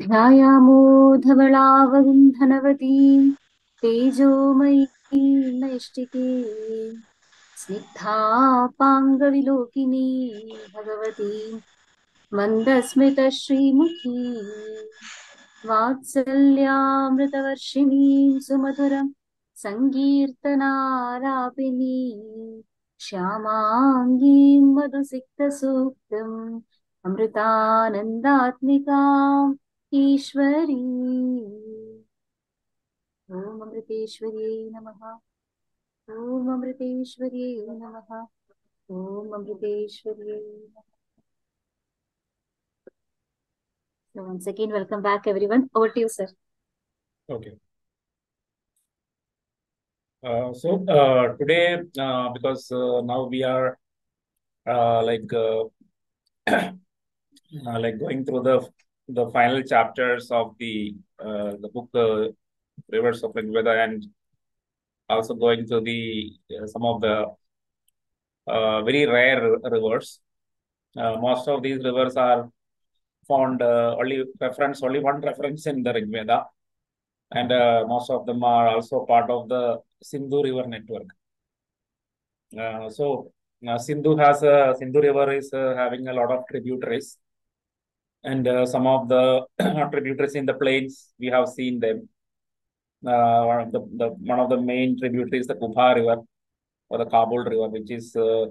ध्यायामो धवलावगुन्धनवतीं तेजोमयीं नैष्टिकीं स्निग्धापाङ्गविलोकिनीं भगवतीं मन्दस्मितश्रीमुखीं वात्सल्यामृतवर्षिणीं सुमधुरं सङ्कीर्तनालापिनीं श्यामाङ्गीं मधुसिक्तसूक्तम् अमृतानन्दात्मिकाम् ईश्वरी ॐ अमृतेश्वर्यै नमः ॐ अमृतेश्वर्यै नमः ॐ अमृतेश्वर्यै So once again, welcome back everyone. Over to you, sir. Okay. Uh, so uh, today, uh, because uh, now we are uh, like uh, like going through the the final chapters of the uh, the book, the Rivers of Rigveda, and also going through the uh, some of the uh, very rare rivers. Uh, most of these rivers are found uh, only reference only one reference in the Rigveda, and most of them are also part of the Sindhu River network. So uh, Sindhu has a Sindhu River is uh, having a lot of tributaries, and uh, some of the tributaries in the plains we have seen them. Uh, one of the, the one of the main tributaries, the Kubha River or the Kabul River, which is uh,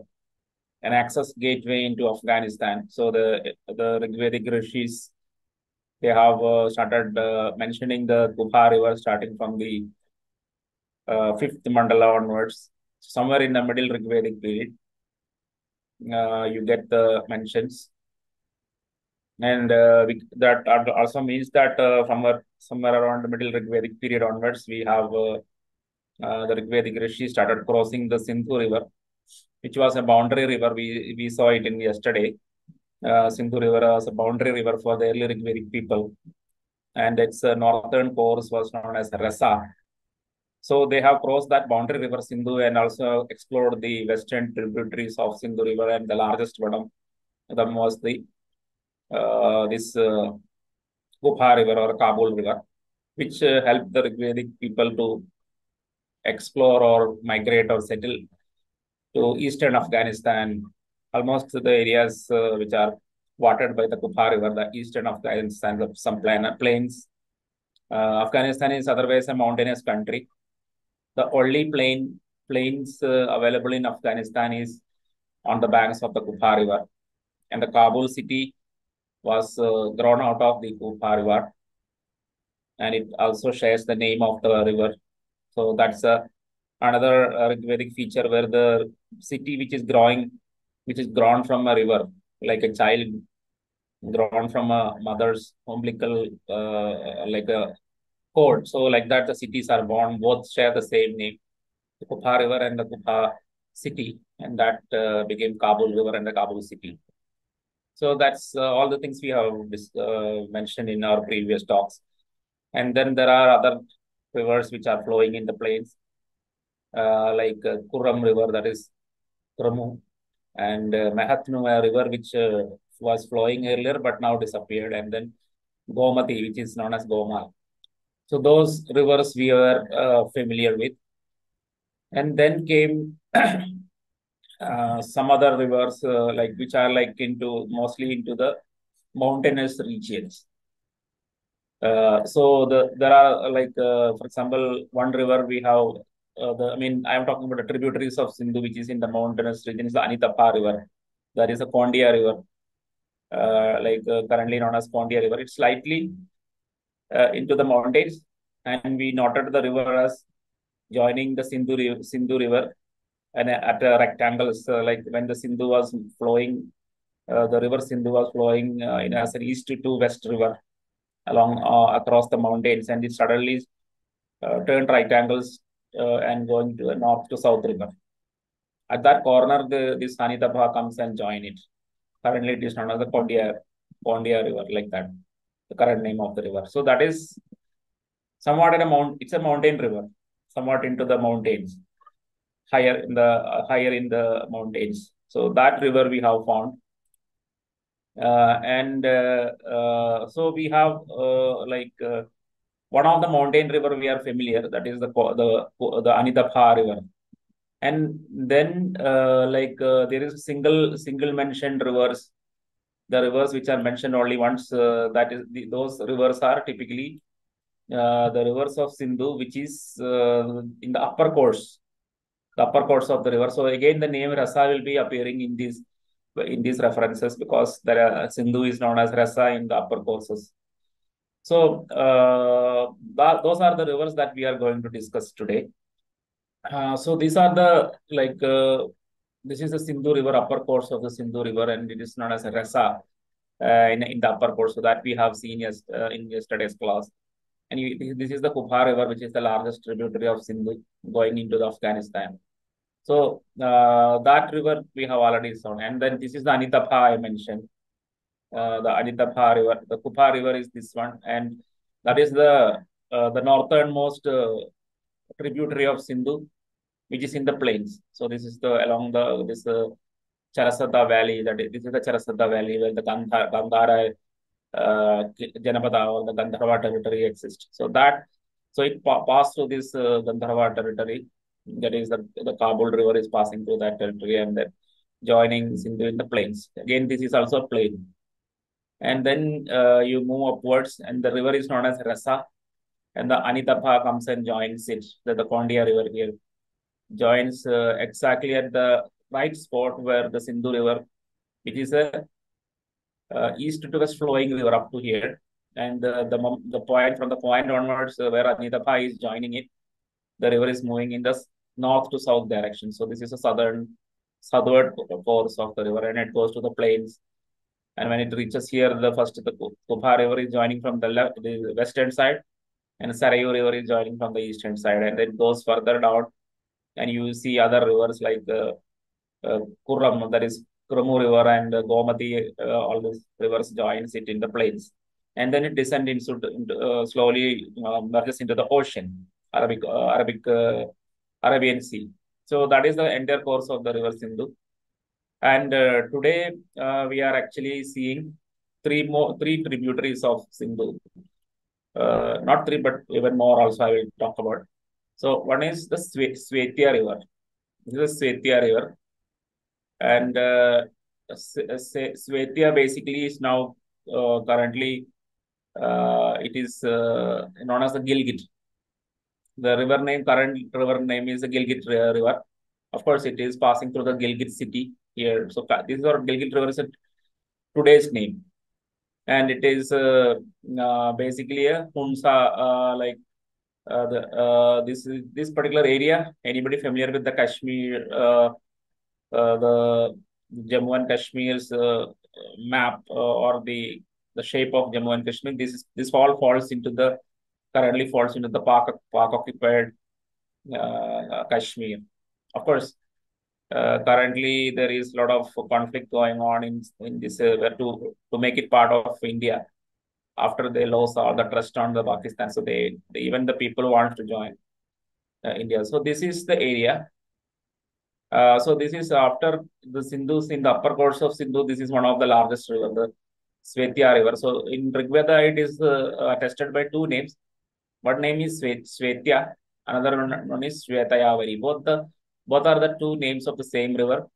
an access gateway into Afghanistan. So the the Rigvedic rishis they have uh, started uh, mentioning the Kubha River starting from the uh, fifth mandala onwards, somewhere in the middle Rigvedic period. You get the mentions, and uh, we, that also means that uh, somewhere somewhere around the middle Rigvedic period onwards, we have uh, uh, the Rigvedic rishi started crossing the Sindhu River, which was a boundary river. We we saw it in yesterday. Uh, Sindhu River was a boundary river for the early Rigvedic people, and its uh, northern course was known as Rasa. So they have crossed that boundary river Sindhu and also explored the western tributaries of Sindhu River, and the largest one of them was the uh, this uh, Gupha River or Kabul River, which uh, helped the Rigvedic people to explore or migrate or settle to eastern Afghanistan, almost the areas uh, which are watered by the Kupha River, the eastern Afghanistan, some plains. Uh, Afghanistan is otherwise a mountainous country. The only plain plains uh, available in Afghanistan is on the banks of the Kupha River, and the Kabul city was uh, grown out of the Kupha River, and it also shares the name of the river. So that's a another Rigvedic feature where the city which is growing, which is grown from a river, like a child grown from a mother's umbilical, uh, like a cord. So like that, the cities are born, both share the same name, the Kupha River and the Kupha city, and that uh, became Kabul River and the Kabul city. So that's uh, all the things we have uh, mentioned in our previous talks. And then there are other rivers which are flowing in the plains, uh, like uh, Kurram River, that is Kurramu, and uh, Mahatnu River, which uh, was flowing earlier but now disappeared, and then Gomati, which is known as Gomal. So those rivers we were uh, familiar with. And then came uh, some other rivers, uh, like which are like into mostly into the mountainous regions. Uh, so the there are like uh, for example one river we have uh, the I mean I am talking about the tributaries of Sindhu which is in the mountainous regions the Anitappa river. There is a Kondia river. Like currently known as Kondia river. It's slightly into the mountains and we noted the river as joining the Sindhu Sindhu river and at a rectangle so like when the Sindhu was flowing the river Sindhu was flowing in as an east to west river along uh, across the mountains and it suddenly uh, turned right angles uh, and going to north to south river. At that corner, the, this Hanitapha comes and join it. Currently, it is known as the Pondia, Pondia River, like that, the current name of the river. So that is somewhat in a mount. It's a mountain river, somewhat into the mountains, higher in the higher in the mountains. So that river we have found. Uh, and uh, uh, so we have uh, like uh, one of the mountain river we are familiar that is the the the Anitapha river. And then uh, like uh, there is single single mentioned rivers. The rivers which are mentioned only once uh, that is the, those rivers are typically uh, the rivers of Sindhu which is uh, in the upper course the upper course of the river so again the name Rasa will be appearing in these in these references because the uh, Sindhu is known as Rasa in the upper courses so uh, those are the rivers that we are going to discuss today uh, so these are the like uh, this is the Sindhu River upper course of the Sindhu River, and it is known as Rasa uh, in, in the upper course. So that we have seen yes, in yesterday's class. And you, this is the Kubha River, which is the largest tributary of Sindhu going into the Afghanistan. So uh, that river we have already shown. And then this is the Anitapha I mentioned. Uh, the Anitapha River. The Kubha River is this one, and that is the uh, the northernmost uh, tributary of Sindhu, which is in the plains. So this is the along the this uh, Charsadda Valley. That is, this is the Charsadda Valley where the Gandhara, Gandhara uh, Janapada or the Gandharva territory exists. So that so it pa passed through this uh, Gandharva territory. That is the the Kabul River is passing through that territory and then joining Sindhu in the plains. Again, this is also a plain. And then uh, you move upwards, and the river is known as Rasa, and the Anitapha comes and joins it. The, the Kondia River here joins uh, exactly at the right spot where the Sindhu River, which is a uh, east to west flowing river up to here. And uh, the the point from the point onwards uh, where Anitapha is joining it, the river is moving in the north to south direction. So this is a southern southward course of the river, and it goes to the plains. And when it reaches here, the first the Kubha River is joining from the left, the western side, and Sarayu River is joining from the eastern side, and then goes further down, and you see other rivers like uh, uh, Kurram, that is Kurmu River and uh, Gomati, uh, all these rivers joins it in the plains. And then it descends into, into uh, slowly uh, merges into the ocean, Arabic, uh, Arabic, uh, Arabian Sea. So that is the entire course of the river Sindhu. And uh, today uh, we are actually seeing three more, three tributaries of Sindhu. Uh, not three, but even more also I will talk about. So one is the Svetya River. This is Svetya River and uh, Svetya basically is now currently it is known as the Gilgit. The river name, current river name is the Gilgit River. Of course, it is passing through the Gilgit city here. So this is our Gilgit River is today's name, and it is uh, uh, basically a Hunza like uh, the uh, this this particular area. Anybody familiar with the Kashmir uh, uh, the Jammu and Kashmir's uh, map uh, or the the shape of Jammu and Kashmir. This is this all falls into the currently falls into the Pak Pak occupied Kashmir. Of course, uh, currently there is a lot of conflict going on in in this uh, to to make it part of India after they lost all the trust on the Pakistan. So they, they even the people want to join uh, India. So this is the area uh, so this is after the Sindhus in the upper course of Sindhu. This is one of the largest river, the Svetya river. So in Rigveda, it is uh, attested by two names. One name is Svet Svetya, another one, is Svetayavari. Both the both are the two names of the same river,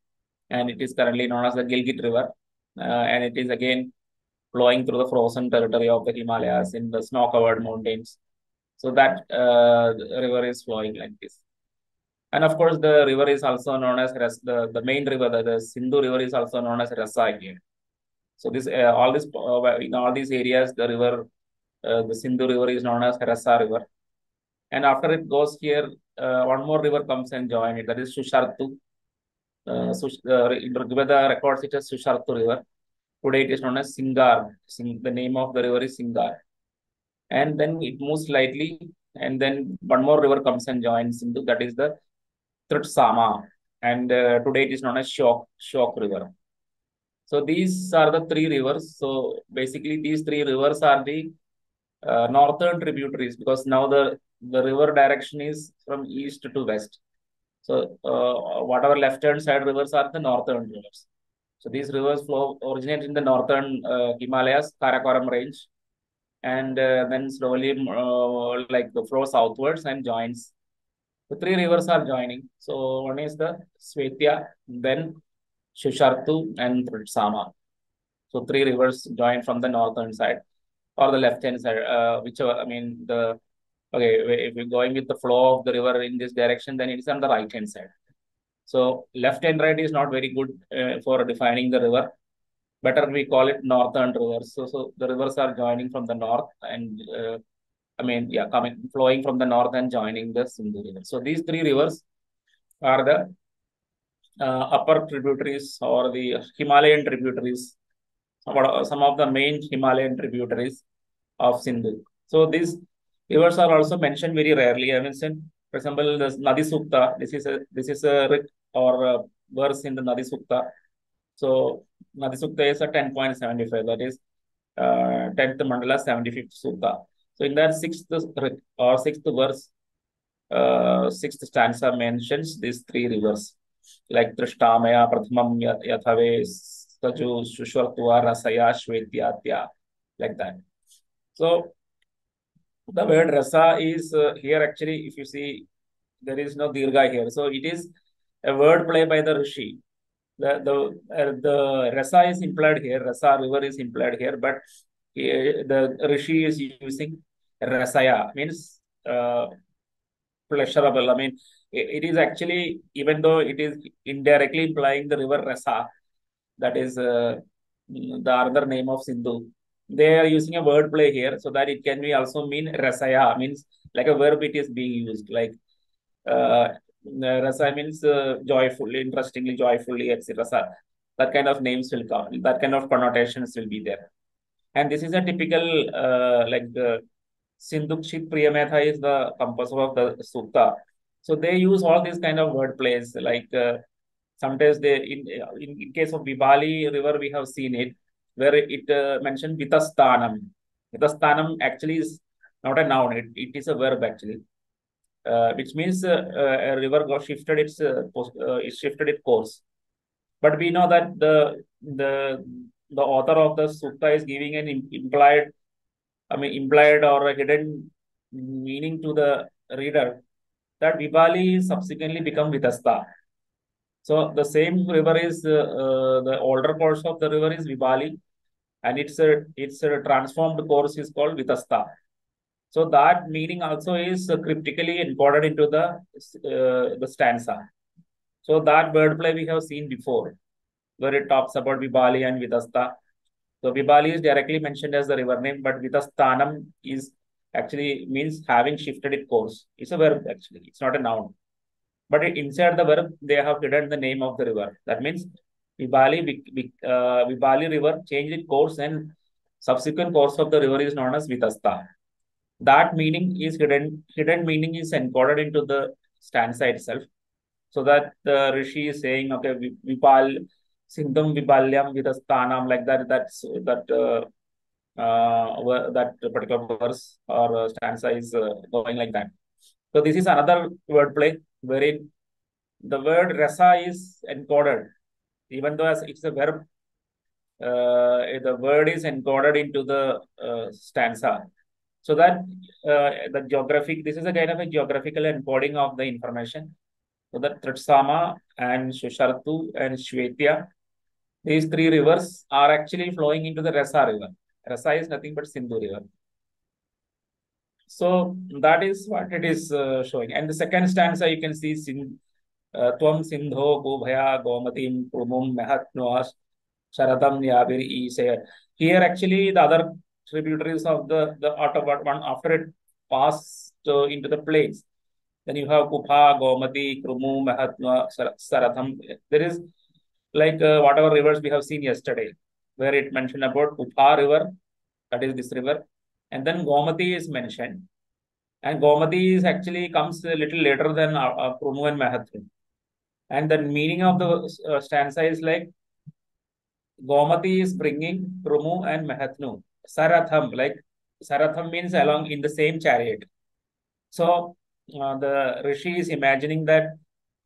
and it is currently known as the Gilgit River, uh, and it is again flowing through the frozen territory of the Himalayas in the snow-covered mountains. So that uh, river is flowing like this. And of course, the river is also known as the, the main river, the, the Sindhu River is also known as Rasa here. So this uh, all this uh, in all these areas, the river, the Sindhu River is known as Rasa River. And after it goes here, uh, one more river comes and joins it. That is Sushartu. Uh, Sush, uh, Rigveda records it as Sushartu River. Today it is known as Singar. Sing, the name of the river is Singar. And then it moves slightly, and then one more river comes and joins Sindhu. That is the Tritsama, and uh, today it is known as Shyok, Shyok River. So these are the three rivers. So basically, these three rivers are the uh, northern tributaries because now the, the river direction is from east to west. So uh, whatever left hand side rivers are the northern rivers. So these rivers flow originate in the northern uh, Himalayas, Karakoram range, and uh, then slowly uh, like the flow southwards and joins. The three rivers are joining. So one is the Svetya, then Shushartu, and Tritsama. So three rivers join from the northern side or the left hand side, uh, whichever. I mean the okay. If you're going with the flow of the river in this direction, then it is on the right hand side. So left and right is not very good uh, for defining the river. Better we call it northern rivers. So, so the rivers are joining from the north and uh, I mean, yeah, coming flowing from the north and joining the Sindhu River. So these three rivers are the uh, upper tributaries or the Himalayan tributaries, some of the main Himalayan tributaries of Sindhu. So these rivers are also mentioned very rarely. I mentioned, for example, the Nadi Sukta. This is a this is a or a verse in the Nadi Sukta. So Nadi Sukta is a 10.75. That is uh, 10th mandala, 75th Sukta. So in that sixth or sixth verse, uh, sixth stanza mentions these three rivers, like Trishtamaya, Prathamam, Yathave, Saju, Shushwartua, Rasaya, Shvetyatya, like that. So the word rasa is uh, here actually, if you see, there is no dirgha here. So it is a word play by the Rishi. The the uh, the rasa is implied here, rasa river is implied here, but the Rishi is using rasaya, means uh, pleasurable. I mean, it is actually, even though it is indirectly implying the river Rasa, that is uh, the other name of Sindhu. They are using a word play here so that it can be also mean rasaya, means like a verb it is being used. Like uh, rasa means uh, joyfully, interestingly, joyfully, etc. That kind of names will come. That kind of connotations will be there. And this is a typical uh, like uh, Sindhukshit Priyamedha is the composer of the sukta. So they use all these kind of word plays. Like uh, sometimes they in, in, in case of Vibali River we have seen it where it uh, mentioned Vitastanam. Vitastanam actually is not a noun; it, it is a verb actually. Uh, which means uh, uh, a river got shifted its uh, post, uh, it shifted its course. But we know that the the the author of the sukta is giving an implied, I mean, implied or a hidden meaning to the reader that Vibali subsequently become Vitasta. So the same river is uh, uh, the older course of the river is Vibali, and its a its a transformed course is called Vitasta. So that meaning also is cryptically encoded into the uh, the stanza. So that wordplay we have seen before where it talks about Vibali and Vidasta. So Vibali is directly mentioned as the river name, but Vidastanam is actually means having shifted its course. It's a verb actually. It's not a noun. But inside the verb, they have hidden the name of the river. That means Vibali, uh, Vibali river changed its course and subsequent course of the river is known as Vidasta. That meaning is hidden. Hidden meaning is encoded into the stanza itself. So that the Rishi is saying, okay, Vipal Sindhum Vibalyam Vidastanam, like that, that's that uh, uh, that particular verse or uh, stanza is uh, going like that. So this is another wordplay wherein the word rasa is encoded, even though it's a verb, uh, the word is encoded into the uh, stanza. So that uh, the geographic, this is a kind of a geographical encoding of the information. So that Tritsama and Shushartu and Shvetya these three rivers are actually flowing into the Rasa river. Rasa is nothing but Sindhu river. So that is what it is uh, showing. And the second stanza you can see Sind, uh, Tvam Sindho Gubhaya Gomatim Krumum Mahatnuas Sharadam Yabir Isaya. Here actually the other tributaries of the, the Ottawa one after it passed uh, into the plains. Then you have Kupha, Gomati, Krumu, Mahatnu, Saratham. There is like uh, whatever rivers we have seen yesterday, where it mentioned about Upha river, that is this river, and then Gomati is mentioned. And Gomati is actually comes a little later than uh, uh, and Mahatnu. And the meaning of the uh, stanza is like Gomati is bringing Krumu and Mahatnu. Saratham, like Saratham means along in the same chariot. So uh, the Rishi is imagining that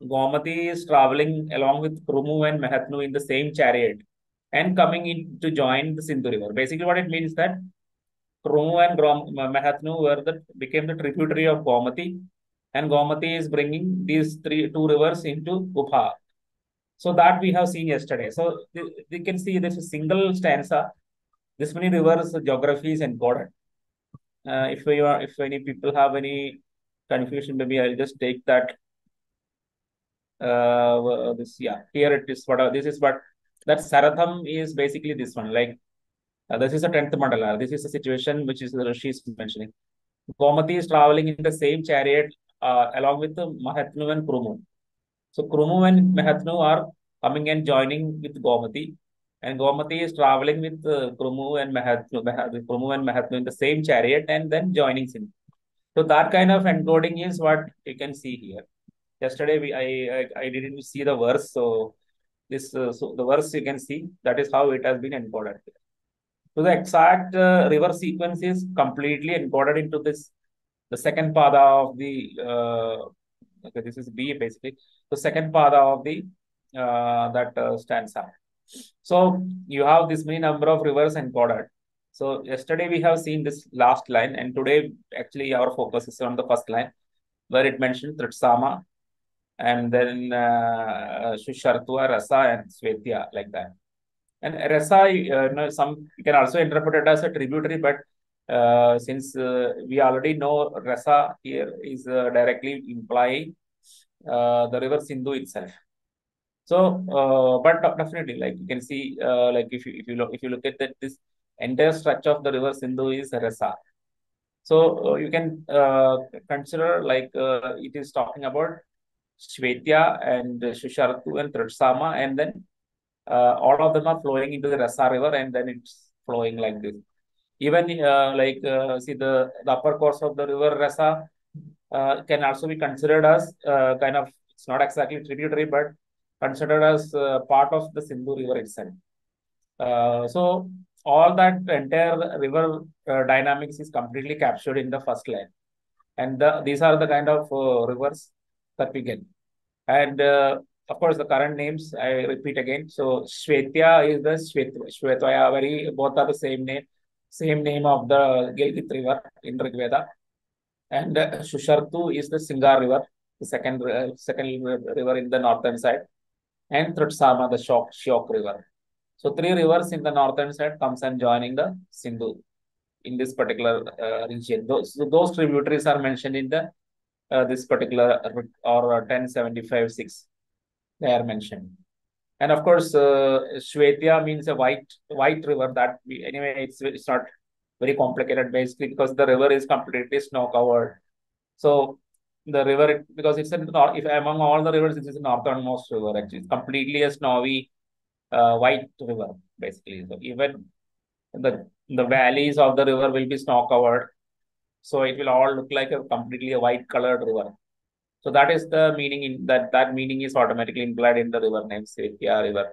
Gomati is traveling along with Krumu and Mahatnu in the same chariot. and coming in to join the Sindhu River. Basically, what it means that Krumu and Mahatnu were the became the tributary of Gomati, and Gomati is bringing these three two rivers into Upha. So that we have seen yesterday. So we can see this single stanza. This many rivers geography is encoded. Uh, if you are, if any people have any confusion, maybe I'll just take that. Uh, this yeah, here it is. What this is, but that Saratham is basically this one. Like uh, this is a tenth mandala. This is the situation which is Rishi is mentioning. Gomati is traveling in the same chariot uh, along with the Mahatnu and Krumu. So Krumu and Mahatnu are coming and joining with Gomati. And Gomati is traveling with uh, Krumu and Mahatnu, Krumu and Mahatnu in the same chariot and then joining him. So that kind of encoding is what you can see here. Yesterday we I I, I didn't see the verse, so this uh, so the verse you can see that is how it has been encoded here. So the exact uh, river sequence is completely encoded into this the second pada of the uh, okay this is B basically the second pada of the uh, that uh, stanza. So you have this many number of rivers encoded. So yesterday we have seen this last line, and today actually our focus is on the first line, where it mentioned Tritsama, and then uh, Shushartva, Rasa, and Svetya, like that. And Rasa, uh, you know, some can also interpret it as a tributary, but uh, since uh, we already know Rasa here is uh, directly implying uh, the river Sindhu itself. So, uh, but definitely, like you can see, like if you if you look if you look at that, this entire stretch of the river Sindhu is Rasa. So you can consider like it is talking about Shvetya and Shushartu and Tritsama, and then uh, all of them are flowing into the Rasa river, and then it's flowing like this. Even uh, like uh, see the, the upper course of the river Rasa uh, can also be considered as uh, kind of it's not exactly tributary, but considered as uh, part of the Sindhu river itself. So all that entire river dynamics is completely captured in the first line. And the, these are the kind of rivers that we get. And of course, the current names, I repeat again. So Shvetya is the Shvet Shvetvayavari, both are the same name, same name of the Gilgit river in Rigveda. And uh, Shushartu is the Singar river, the second, uh, second river in the northern side and Tritsama, the Shok, Shyok river. So three rivers in the northern side comes and joining the Sindhu in this particular uh, region. Those, those tributaries are mentioned in the uh, this particular or 1075-6. They are mentioned. And of course, uh, Shvetya means a white white river that we, anyway, it's, it's not very complicated basically because the river is completely snow covered. So the river because it's a if among all the rivers, this is the northernmost river actually. It's completely a snowy uh, white river basically. So even the the valleys of the river will be snow covered. So it will all look like a completely a white colored river. So that is the meaning in that that meaning is automatically implied in the river name Setya river.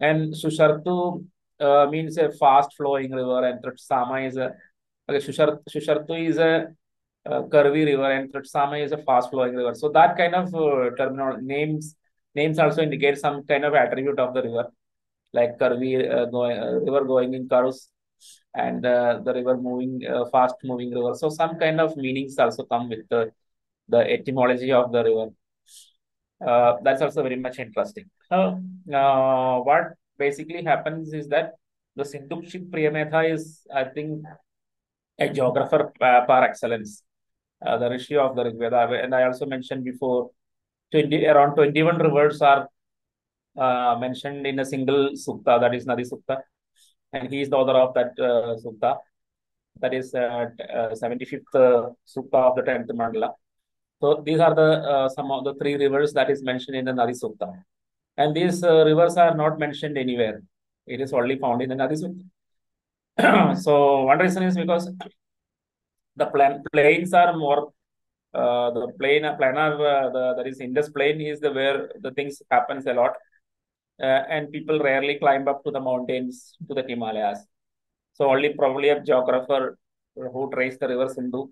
And Shushartu uh, means a fast flowing river and Tritsama is a okay, Shushar, Shushartu is a uh, curvy river and Tritsama is a fast flowing river. So that kind of uh, terminal names names also indicate some kind of attribute of the river, like curvy uh, going uh, river going in curves and uh, the river moving fast moving river. So some kind of meanings also come with the the etymology of the river. that's also very much interesting. So what basically happens is that the Sindhukshit Priyamedha is, I think, a geographer par excellence uh, the Rishi of the Rigveda. And I also mentioned before, 20, around 21 rivers are uh, mentioned in a single sukta, that is Nadi Sukta. And he is the author of that uh, sukta. That is 75th uh, uh, sukta of the 10th mandala. So these are the uh, some of the three rivers that is mentioned in the Nadi Sukta. And these rivers are not mentioned anywhere. It is only found in the Nadi Sukta. so one reason is because the plan plains are more uh, the plain planar uh, the that is Indus plain is the where the things happens a lot uh, and people rarely climb up to the mountains to the Himalayas. So only probably a geographer who traced the river Sindhu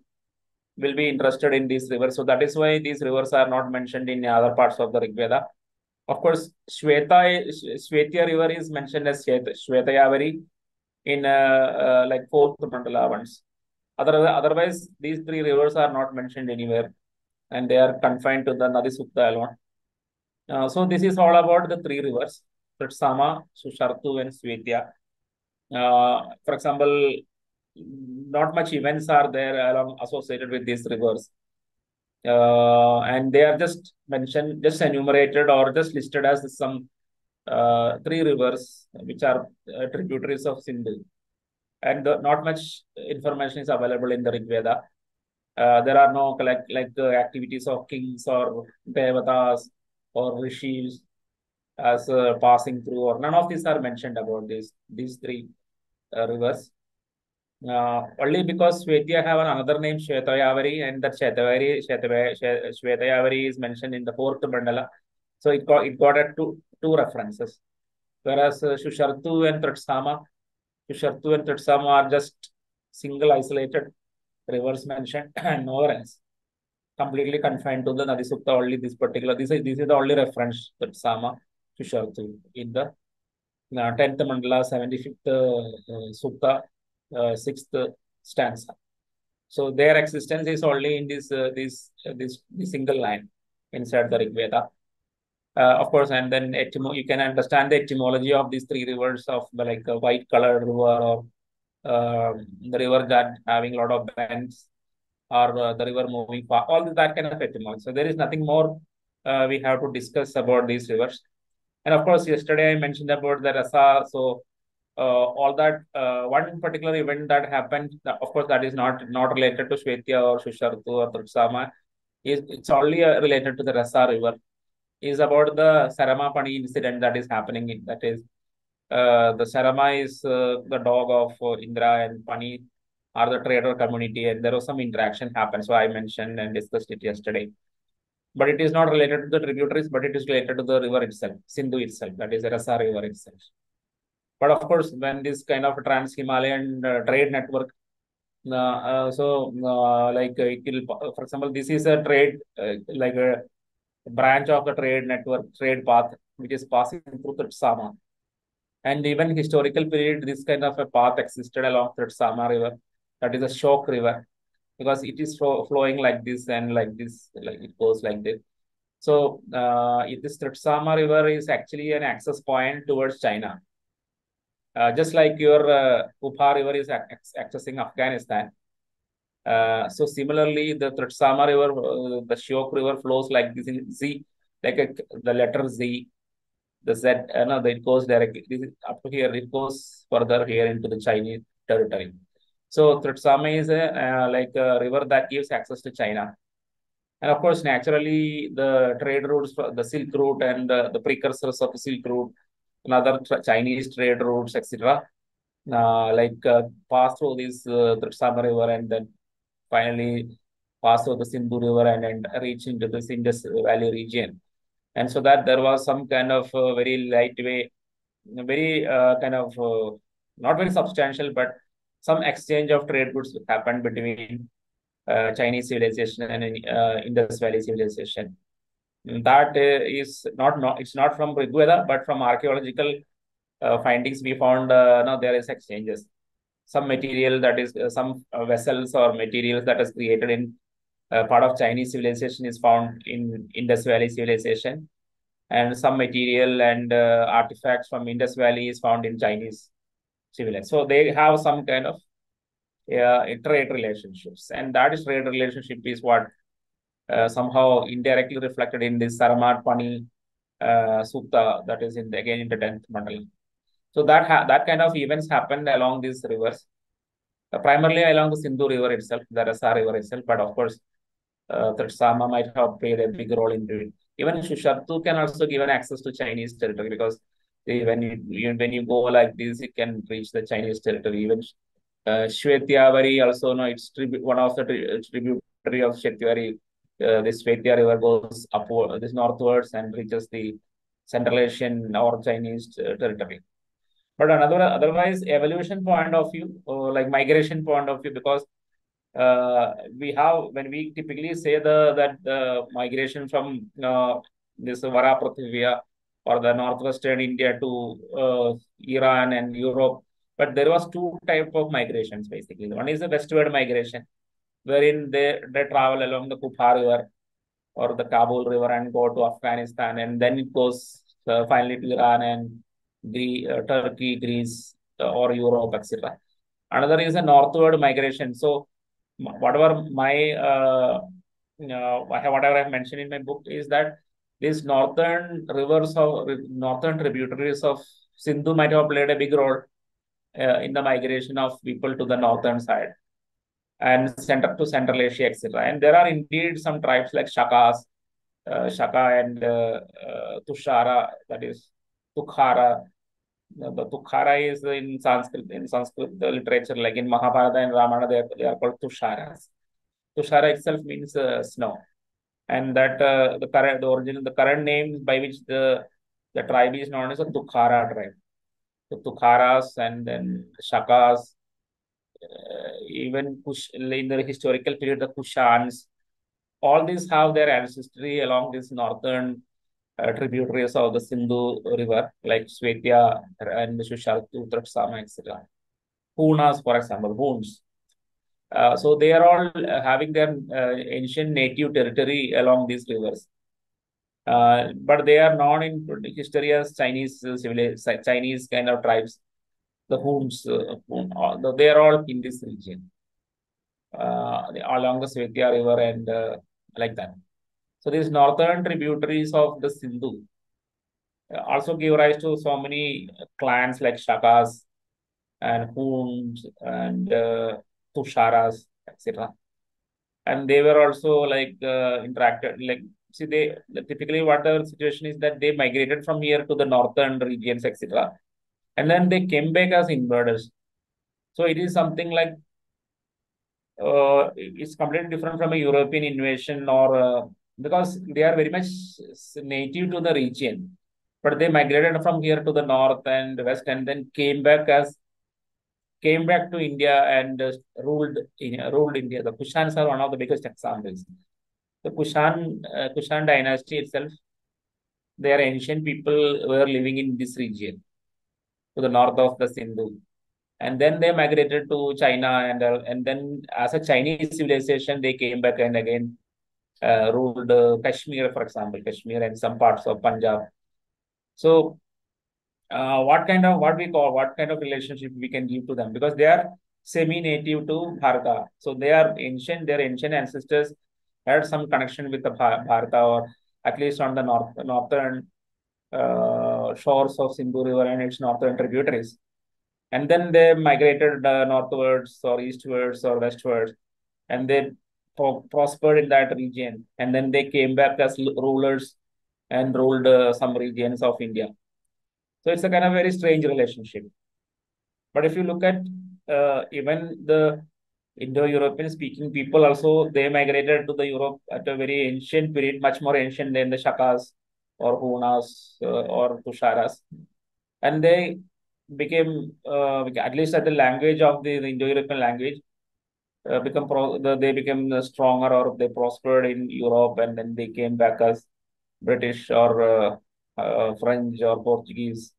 will be interested in these rivers. So that is why these rivers are not mentioned in other parts of the Rigveda. Of course, Shweta, Shvetya river is mentioned as Shwetayavari in uh, uh, like fourth mandala once. Other, otherwise, these three rivers are not mentioned anywhere and they are confined to the Nadi Sukta alone. Uh, so this is all about the three rivers, Sama, Sushartu and Svetya. Uh, for example, not much events are there along associated with these rivers. Uh, and they are just mentioned, just enumerated or just listed as some uh, three rivers which are uh, tributaries of Sindhu. And not much information is available in the Rig Veda. Uh, there are no like like the activities of kings or devatas or rishis as uh, passing through or none of these are mentioned about these these three uh, rivers uh, only because Svetya have another name Shvetayavari and that Shvetayavari, Shvetayavari is mentioned in the fourth mandala. So it got, it got at two, two references. Whereas uh, Shushartu and Tritsama, Shushartu and Tritsama are just single isolated rivers mentioned and nowhere else. Completely confined to the Nadi Sukta, only this particular, this is, this is the only reference Tritsama, Shushartu in the uh, 10th mandala, 75th uh, Sukta, uh, sixth stanza. So their existence is only in this uh, this uh, this, this single line inside the Rig Veda. Uh, of course, and then etymo you can understand the etymology of these three rivers of like a white colored river or uh, the river that having a lot of bends or uh, the river moving fast, all that kind of etymology. So there is nothing more we have to discuss about these rivers. And of course, yesterday I mentioned about the rasa. So uh, all that uh, one particular event that happened, of course, that is not not related to Shvetya or Shushartu or Tritsama. Is it's only uh, related to the Rasa River. Is about the Sarama Pani incident that is happening. In, that is, the Sarama is the dog of Indra and Pani are the trader community, and there was some interaction happened. So I mentioned and discussed it yesterday. But it is not related to the tributaries, but it is related to the river itself, Sindhu itself, that is the Rasa River itself. But of course, when this kind of trans-Himalayan uh, trade network, uh, uh, so like it will, for example, this is a trade like a branch of the trade network, trade path, which is passing through the Sama. And even historical period, this kind of a path existed along the Sama river. That is a shock river because it is flowing like this and like this, like it goes like this. So uh, this Tritsama river is actually an access point towards China. Uh, just like your uh, Upha river is accessing Afghanistan. Uh, so similarly, the Tritsama river, uh, the Shyok river flows like this in Z, like a, the letter Z, the Z, uh, no, it goes directly up to here, it goes further here into the Chinese territory. So Tritsama is a, uh, like a river that gives access to China. And of course, naturally, the trade routes, the Silk Route and uh, the precursors of the Silk Route other Chinese trade routes, etc. Uh, like uh, pass through this uh, river and then finally pass through the Sindhu river and, and reach into this Indus Valley region. And so that there was some kind of uh, very lightweight, very uh, kind of uh, not very substantial, but some exchange of trade goods happened between uh, Chinese civilization and uh, Indus Valley civilization that is not, not it's not from Rigveda, but from archaeological uh, findings we found uh, no there is exchanges. Some material that is uh, some uh, vessels or materials that is created in uh, part of Chinese civilization is found in Indus Valley civilization, and some material and uh, artifacts from Indus Valley is found in Chinese civilization. So they have some kind of trade relationships, and that is trade relationship is what uh, somehow indirectly reflected in this Saramat Pani uh, Sukta that is in the, again in the 10th mandala. So that that kind of events happened along these rivers, uh, primarily along the Sindhu river itself, the Rasa river itself, but of course, uh, Sama might have played a big role in it. Even Shushartu can also give an access to Chinese territory because when you, when you go like this, you can reach the Chinese territory. Even uh, Shvetyavari also, no, it's one of the tributary of Shvetyavari uh, this Svetya river goes upward, this northwards and reaches the Central Asian or Chinese uh, territory. But another otherwise evolution point of view, or like migration point of view, because uh, we have when we typically say the that the migration from uh, this Vara Prithivya or the northwestern India to uh, Iran and Europe. But there was two type of migrations basically. One is the westward migration, wherein they, they travel along the Kuppar River or the Kabul River and go to Afghanistan, and then it goes uh, finally to Iran and the uh, Turkey, Greece, uh, or Europe, etc. Another is a northward migration. So whatever my uh, whatever I've mentioned in my book is that these northern rivers of northern tributaries of Sindhu might have played a big role uh, in the migration of people to the northern side and center to Central Asia, etc. And there are indeed some tribes like Shakas, uh, Shaka and uh, uh, Tushara, that is Tukhara. The Tukhara is in Sanskrit, in Sanskrit literature, like in Mahabharata and Ramana, they are, they are called Tusharas. Tushara itself means uh, snow, and that uh, the current the origin the current name by which the the tribe is known as a Tukhara tribe. The Tukharas and then Shakas, uh, even Kush, in the historical period, the Kushans, all these have their ancestry along this northern uh, tributaries of the Sindhu River, like Svetya and Shushartu, Tritsama, etc. Hunas, for example, Huns. Uh, so they are all uh, having their uh, ancient native territory along these rivers. Uh, but they are known in history as Chinese Chinese kind of tribes. The Huns, uh, uh, they are all in this region, uh, along the Svetya River and like that. So these northern tributaries of the Sindhu also give rise to so many clans like Shakas and Huns and uh, Tusharas, etc. And they were also like uh, interacted, like see they typically what the situation is that they migrated from here to the northern regions, etc. And then they came back as invaders. So it is something like uh, it's completely different from a European invasion or uh, because they are very much native to the region, but they migrated from here to the north and west and then came back as came back to India and uh, ruled ruled India. The Kushans are one of the biggest examples. The Kushan uh, Kushan dynasty itself, they are ancient people were living in this region to the north of the Sindhu and then they migrated to China and uh, and then as a Chinese civilization they came back and again uh, ruled uh, Kashmir, for example, Kashmir and some parts of Punjab. So, uh, what kind of what we call what kind of relationship we can give to them because they are semi-native to Bharata. So they are ancient. Their ancient ancestors had some connection with the Bharata, or at least on the north northern uh, shores of Sindhu River and its northern tributaries. And then they migrated uh, northwards or eastwards or westwards and they prospered in that region. And then they came back as rulers and ruled uh, some regions of india. So it's a kind of very strange relationship. But if you look at uh, even the indo-european speaking people also they migrated to the europe at a very ancient period much more ancient than the shakas or hunas uh, or tusharas and they became uh, at least at the language of the, the Indo-European language uh, become pro they became stronger or they prospered in Europe and then they came back as British or uh, uh French or Portuguese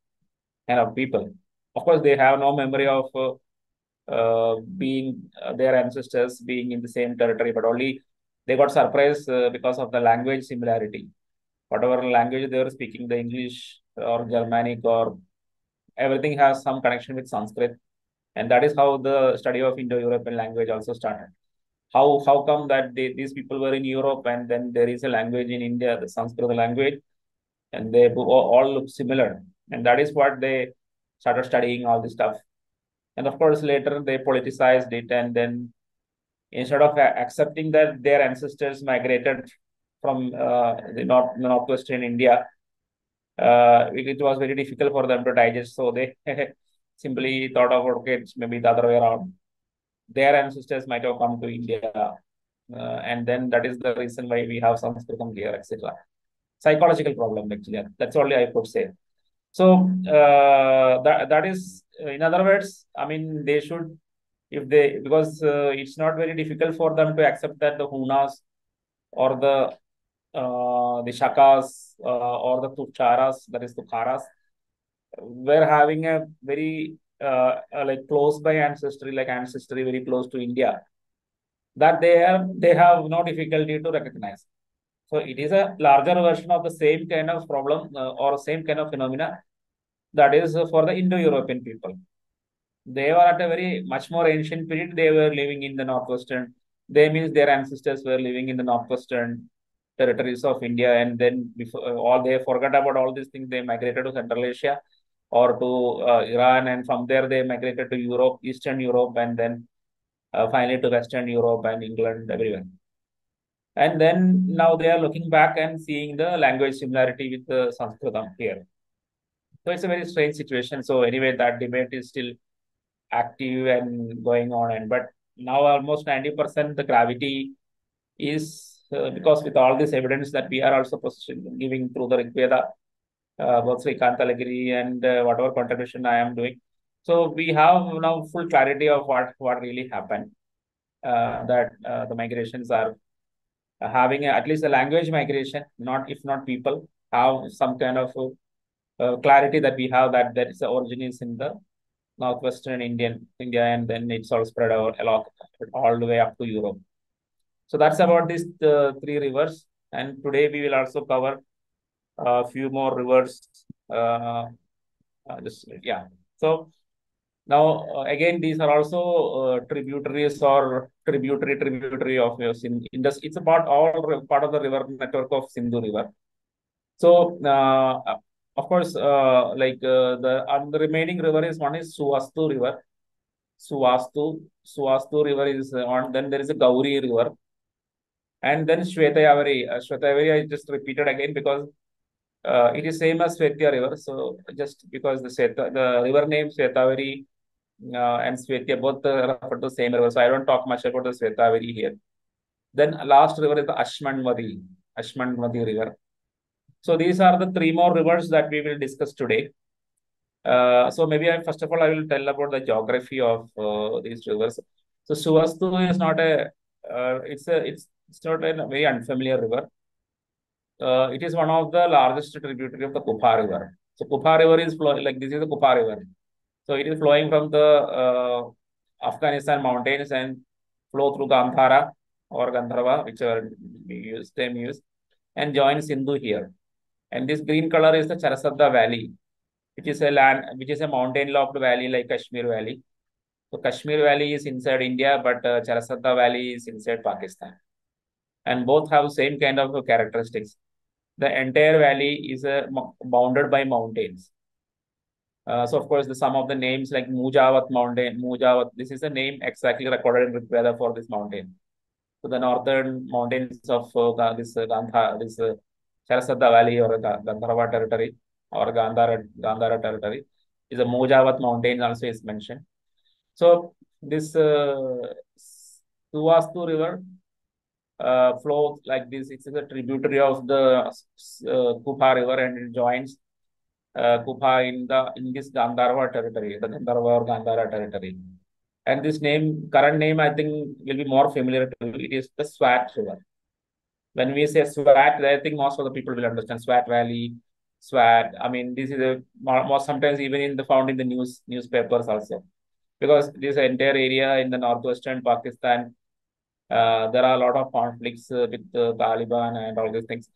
kind of people. Of course, they have no memory of uh, being their ancestors being in the same territory, but only they got surprised because of the language similarity. Whatever language they were speaking, the English or Germanic or everything has some connection with Sanskrit. And that is how the study of Indo-European language also started. How how come that they, these people were in Europe and then there is a language in India, the Sanskrit language, and they all look similar. And that is what they started studying all this stuff. And of course, later they politicized it and then instead of accepting that their ancestors migrated from uh, the north northwestern India uh, it, it, was very difficult for them to digest. So they simply thought of okay, it's maybe the other way around. Their ancestors might have come to India, uh, and then that is the reason why we have some Sanskritam here, etc. Psychological problem, actually. That's only I could say. So that that is, in other words, I mean, they should, if they because uh, it's not very difficult for them to accept that the Hunas or the uh, the Shakas uh, or the Tucharas, that is Tukharas, were having a very uh, like close by ancestry, like ancestry very close to India, that they have they have no difficulty to recognize. So it is a larger version of the same kind of problem uh, or same kind of phenomena that is for the Indo-European people. They were at a very much more ancient period. They were living in the northwestern. They means their ancestors were living in the northwestern territories of India, and then before all they forgot about all these things. They migrated to Central Asia or to uh, Iran, and from there they migrated to Europe, Eastern Europe, and then uh, finally to Western Europe and England, everywhere. And then now they are looking back and seeing the language similarity with the Sanskritam here. So it's a very strange situation. So anyway, that debate is still active and going on. And but now almost 90% the gravity is uh, because with all this evidence that we are also giving through the Rig Veda, uh, both Shrikant Talageri and uh, whatever contribution I am doing. So we have now full clarity of what, what really happened. Uh, that uh, the migrations are having a, at least a language migration, not if not people, have some kind of uh, clarity that we have that there is the origin is in the northwestern Indian India, and then it's all spread out along all the way up to Europe. So that's about these uh, three rivers. And today we will also cover a few more rivers. Uh, uh, just yeah. So now uh, again, these are also uh, tributaries or tributary tributary of your Indus. It's about all part of the river network of Sindhu River. So uh, of course, uh, like uh, the the remaining river is one is Suvastu River. Suvastu, Suvastu River is on. Then there is a Gauri River, and then Shvetayavari. Uh, Shvetayavari I just repeated again because uh, it is same as Svetya River. So just because the Sveta, the river name Shvetayavari uh, and Svetya both refer to the same river. So I don't talk much about the Shvetayavari here. Then last river is the Ashmanvadi, Ashmanvadi River. So these are the three more rivers that we will discuss today. Uh, so maybe I, first of all, I will tell about the geography of uh, these rivers. So Suvastu is not a, uh, it's a, it's, it's not a very unfamiliar river. Uh, it is one of the largest tributary of the Kubha River. So Kubha River is flowing, like this is the Kubha River. So it is flowing from the uh, Afghanistan mountains and flow through Gandhara or Gandharva, whichever use, same use, and join Sindhu here. And this green color is the Charsadda Valley, which is a land, which is a mountain-locked valley like Kashmir Valley. So Kashmir Valley is inside India, but uh, Charsadda Valley is inside Pakistan. And both have same kind of characteristics. The entire valley is uh, bounded by mountains. Uh, so of course, the some of the names like Mujavat Mountain, Mujavat, this is a name exactly recorded in Rig for this mountain. So the northern mountains of uh, this uh, Gandha, this uh, Valley or Gandharva territory or Gandhara, Gandhara territory is a Mojavat mountain also is mentioned. So this uh, Suvastu river uh, flows like this. It's a tributary of the uh, river and it joins uh, in the in this Gandharva territory, the Gandharva or Gandhara territory. And this name, current name, I think will be more familiar to you. It is the Swat River when we say SWAT, I think most of the people will understand SWAT Valley, SWAT. I mean, this is a more sometimes even in the found in the news newspapers also, because this entire area in the northwestern Pakistan, uh, there are a lot of conflicts uh, with the Taliban and all these things.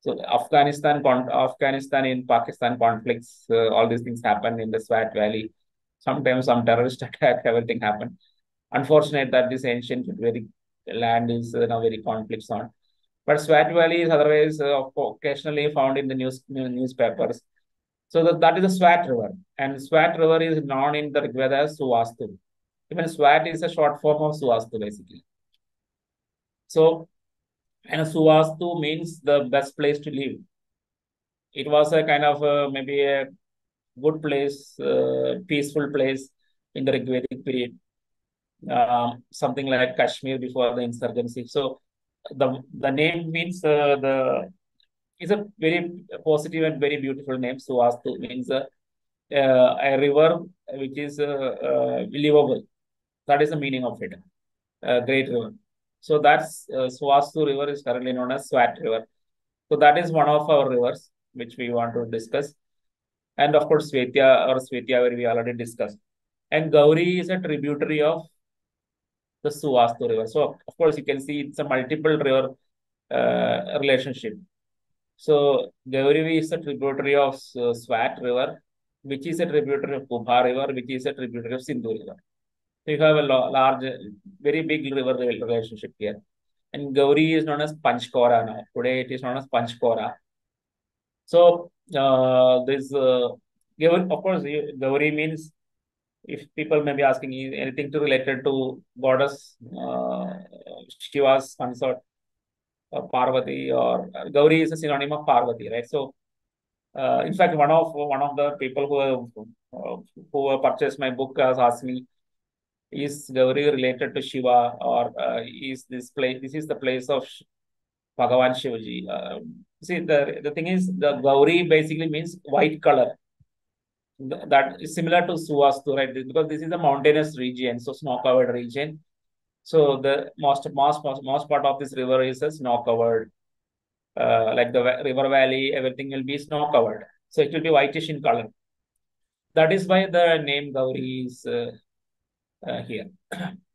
So Afghanistan, Afghanistan in Pakistan conflicts, uh, all these things happen in the Swat Valley. Sometimes some terrorist attack, everything happen. Unfortunate that this ancient very land is uh, now very conflicts on. But Swat Valley is otherwise uh, occasionally found in the news newspapers. So that, that is the Swat River. And Swat River is known in the Rigveda as Suvastu. Even Swat is a short form of Suvastu, basically. So, and Suvastu means the best place to live. It was a kind of a, maybe a good place, uh, peaceful place in the Rigvedic period. Um, something like Kashmir before the insurgency. So the the name means uh, the is a very positive and very beautiful name. Suvastu means uh, uh, a river which is uh, uh, livable. That is the meaning of it. great river. So that's uh, Suvastu river is currently known as Swat river. So that is one of our rivers which we want to discuss. And of course, Svetya or Svetyavari we already discussed. And Gauri is a tributary of the Suvastu river. So of course, you can see it's a multiple river uh, relationship. So Gauri is a tributary of uh, Swat river, which is a tributary of Kubha river, which is a tributary of Sindhu river. So you have a large, very big river relationship here. And Gauri is known as Panchkora now. Today it is known as Panchkora. So uh, this, uh, Gauri, of course, Gauri means if people may be asking anything to related to goddess uh, Shiva's consort, uh, Parvati or uh, Gauri is a synonym of Parvati, right? So, uh, in fact, one of one of the people who have, who purchased my book has asked me, is Gauri related to Shiva or is this place? This is the place of Bhagavan Shivaji. see, the the thing is, the Gauri basically means white color that is similar to Suvastu, right? Because this is a mountainous region, so snow-covered region. So the most most most, most part of this river is a snow-covered, uh, like the river valley, everything will be snow-covered. So it will be whitish in color. That is why the name Gauri is uh, uh, Uh, here.